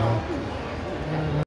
Okay.